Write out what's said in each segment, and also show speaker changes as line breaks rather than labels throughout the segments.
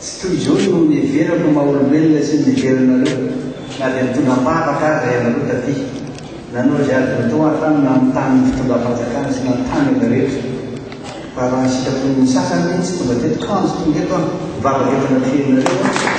Tsy toy izao no niheverako ny maha olombelona sy ny niheverinareo, na dia nitondra am-pahapaka aza ianareo taty. Nanao izay azo natao aho hatrany nanontany ny fitondram-panjakana sy nanontany olona rehetra. Fa raha ny sitrapon'ny sasany, tsy tonga teto kanjo tonga eto aho, mivavaka eto anatrehanareo aho.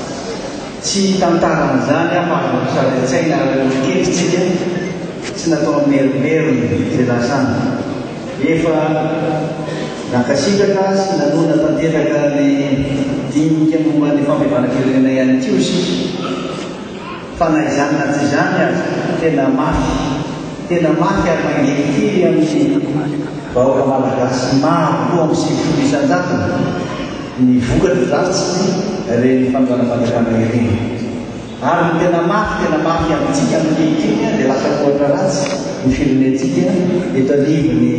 Tsy hitantarana izany aho fa aza sady an-tsaina ary nohevitr'tsika tsy natao merimerina izay lasa any. Efa nankasitraka sy nanohana tanteraka ny dinika momba ny fampihavanam-pirenena ihany koa isika. Fa na izany na tsy izany aza, tena mafy, tena mafy ary mangehy kely amin'ny vahoaka malagasy maro roa amby sivifolo isan-jatony ny vokatra dratsy reny fandranapanjakana ireny. Ary ny tena mafy, tena mafy amintsika ankehitriny dia lasa tohatra ratsy ny firenentsika eto anivon'ny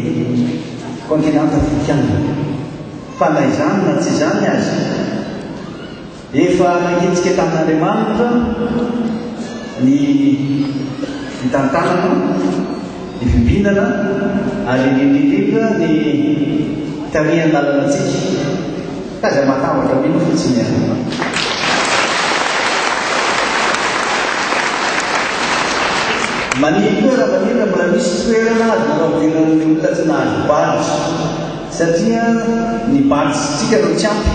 kontinanta afrikanina. Fa na izany na tsy izany aza, Efa nanenjika tamin'Andriamanitra ny fitantanana, ny fimbinana, ary indrindra indrindra ny tarihan'ny lalanantsika. Ka aza matahotra, mino fotsiny ianao. Maniry koa raha maniry mbola misy toerana azonao ampidiran'ny olona tsy nahazo badge satria ny badge-ntsika no tsy ampy.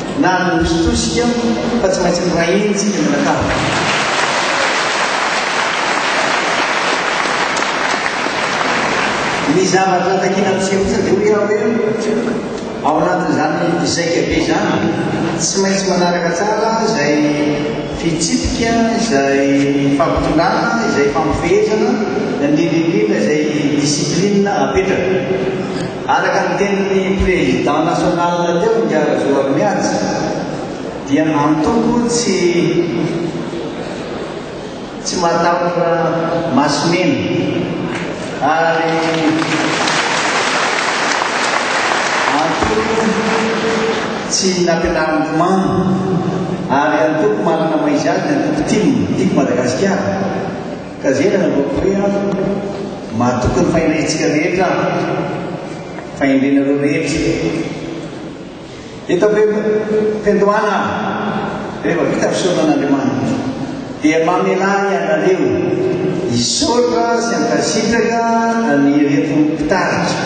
Na ary misy tosika fa tsy maintsy miray hina isika mianakavy. Ny zavatra takiana amin'ny seho kosa dia hoe aho hoe ao anatin'izany zaika be izany tsy maintsy manaraka tsara izay fitsipika, izay fampitondrana, izay fampifehezana, indrindra indrindra izay discipline apetraka. Araka ny tenin'ny Président National teo Ingahy Rajoelimihaja dia antoko tsy tsy matahotra maso mena ary antoko tsy nampianarin'ny mamo ary antoko manana maha izy azy ny antoko tim, Tim Madagasikara. Ka zay raha vao hoe aho mahatoky ny fahendrentsika rehetra aho, fahendrenareo rehetra. Dia taom-piandohana aho, rehefa vita fisaoran'Andriamanitra, dia mamelà ahy ianareo hisaotra sy hankasitraka an'ireto mpitarika.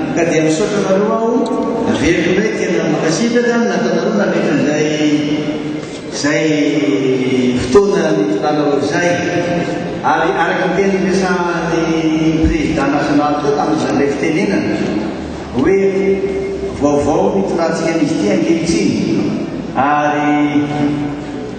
Ka dia misaotra anareo aho very indray tena mankasitraka ny natanareo nandritra izay izay fotoana nitondranareo izay ary araka ny teny resahan'ny président national teo tamin'izany ilay fitenenana hoe vaovao nitondrantsika an'izy ity ankehitriny ary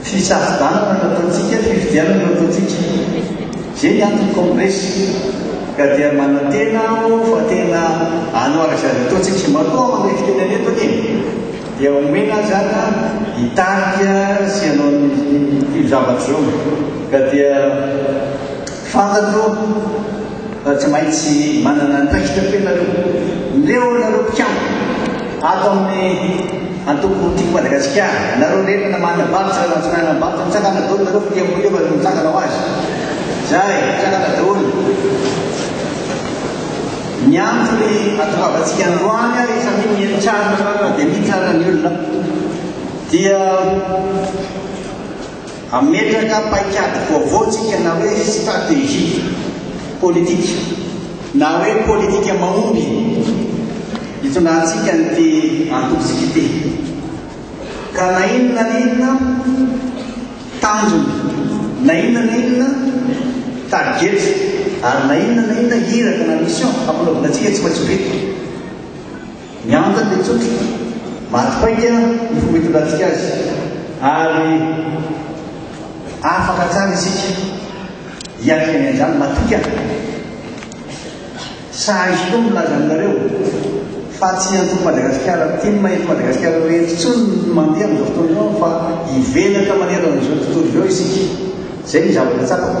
Fisafidianana no ataontsika, fifidianana no ataontsika. Izay ny anton'ny Congress. Ka dia manantena aho fa tena anao araka izany ataontsika. Tsy mba toa mandray fitenenana eto anie. Dia omena azy zany hitarika sy hanao an'io zavatra izao. Ka dia. Fantatro fa tsy maintsy manana andraikitra koa ianareo. Leo ianareo mpikambana ato amin'ny antoko Tiako Madagasikara, ianareo rehetra na marina vato sa na tsy marina vato, mitsangana daholo ianareo fa tiako koa ianareo mitsangana ho azy. Zay, mitsangana daholo. Ny antony atongavantsika androany ary samy ny mitsara dia mitsara ny olona dia Hametraka paikady vaovao isika na hoe stratégie politique na hoe politika mahomby hitondrantsika an'ity antokosika ity. Ka na inona na inona tanjona, na inona na inona target ary na inona na inona iraka na mission hampilaovina antsika tsy maintsy ho vita. Ny antony dia tsotra, maty paika ny fomba itondrantsika azy, ary afaka tsara isika hiatrika ny anjara matika. Sahy izy koa milaza aminareo fa tsy antoky Madagasikara tim eto Madagasikara rehetra intsony ny mandeha amin'izao fotoana izao fa hivelatra manerana izao tontolo izao isika. Izay ny zavatra tsapako.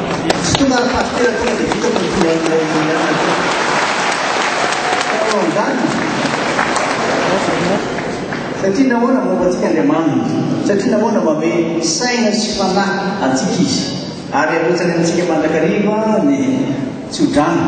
Fitondrana faty tena tonga dia vita ny fitondrana iray Iraniana teo. Fanao an'izany? Satria nahoana momba antsika Andriamanitra? Satria nahoana mamehy saina sy fanahy antsika Izy, ary arotsany amintsika mandrakariva ny tsodrano?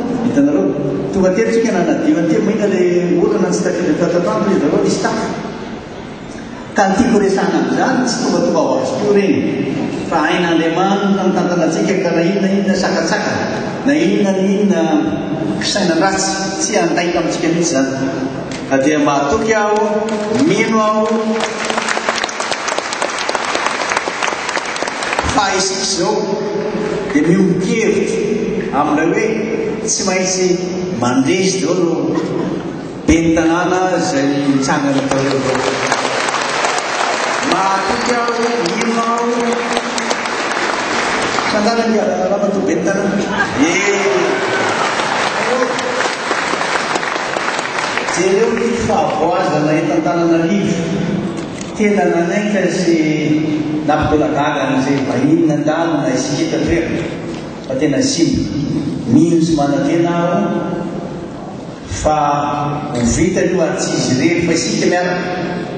Hitanareo? Tonga teny tsika nanadio an'ity, maina ilay olana tsy tafian'ny fatra-trano, ry zareo nisy tafo. Ka ny tiako resahana amin'izany, tsy tongatonga ho azy koa ireny, fa ain'Andriamanitra mitantana antsika ka na inona na inona sakatsaka, na inona na inona fisainana ratsy, tsy handainga amintsika mihitsy izany. Na dia mahatoky aho, mino aho fa isika izao dia miombon-kevitra amin'ilay hoe tsy maintsy mandresy izao no ben'ny tanàna izay mitsangana tao ireo. Mahatoky aho, mino aho. Mandala ny alalana toben'ny tanàna. Eee. Jereo ity fahavoazana eto Antananarivo, tena nanaiky sy nampidera-gaga an'izay vahiny nandalo na isika eto an-toerana fa tena simba. Mino sy manantena aho fa ho vitany io ary tsy izy irery fa isika miaraka.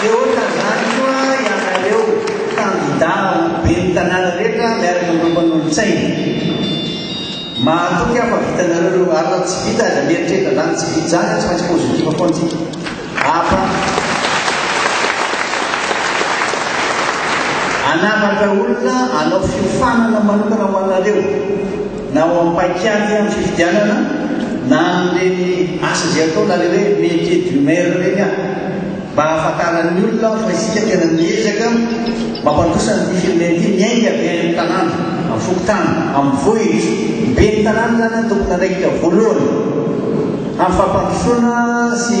Dia ohatran'izany koa ianareo kandidà ho ben'ny tanàna rehetra miaraka amin'ny lohan'olontsaina. Mahatoky aho fa vitanareo ireo, ary raha tsy vita aza mieritreritra izany tsy vita izany fa tsy maintsy positif foana isika. Apa. Anapaka olona hanao fiofanana manokana ho anareo. Na ao amin'ny paikady amin'ny fifidianana na amin'ireny asa izay atao na ilay hoe métier du maire ireny aho mba hahafantaran'ny olona fa isika tena miezaka mampandroso an'ity firenena ity miainga avy any amin'ny tanàna, amin'ny fokontany, amin'ny vohitra. Ny ben'ny tanàna izany no tompon'andraikitra voalohany amin'ny fampandrosoana sy.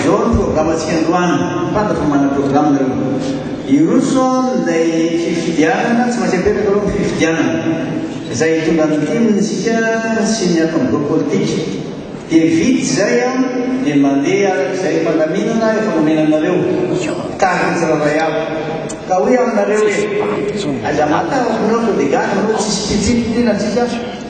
Izao ny programantsika androany, fantatra fa manana programme nareo. Hiroso ilay fifidianana, tsy maintsy apetraka aloha ny fifidianana. Izay hitondra ny tim-ntsika sy ny akanjo politika. Dia vita izay an, dia mandeha araka izay fandaminana efa nomena anareo. Tahaka ny tsirairay avy. Ka hoy aho aminareo hoe, aza matahotra ianao fa dia gaga ianao, tsisy fitsipipiana antsika.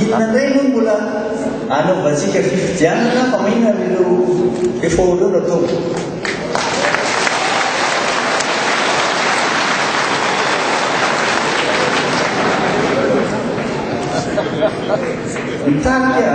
Inona indray no mbola anaovantsika fifidianana fa maninona ry ireo FO ireo no atao? Italia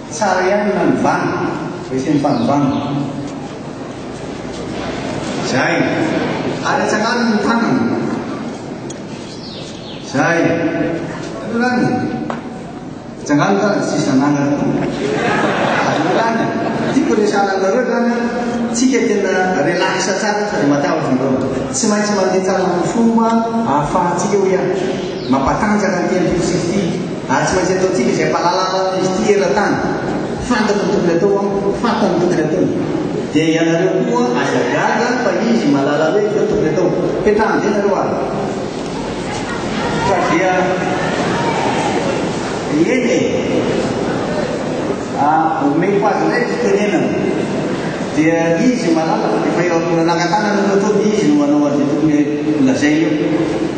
Tsara ihany ny nanovana rehefa ifanovana. Zay. Ary atsangano ny tanana. Zay. Anorany. Atsangano ny tanana sisa nangana koa. Anorany. Tiko resana anareo zany an. Tsika tena relax tsara sady matahotra anareo. Tsy maintsy mandeha tsara amin'ny fomba ahafahantsika hoe an, mampatanjaka ny teny fosiny ity. Ary tsy maintsy ataontsika izay mpahalala ao Kristy eran-tany, fantany ny tokony atao, fantany ny tokony ataony. Dia ianareo koa aza gaga fa Izy mahalala hoe inona no tokony atao. Petraho amin'izay nareo ary. Ka dia, eny e, ah, omeko azy indray ny fitenenana. Dia Izy mahalala fa dia efa eo anoloana nankatanana aloha, atao dia Izy no manao an'izay tokony ho lazainy eo.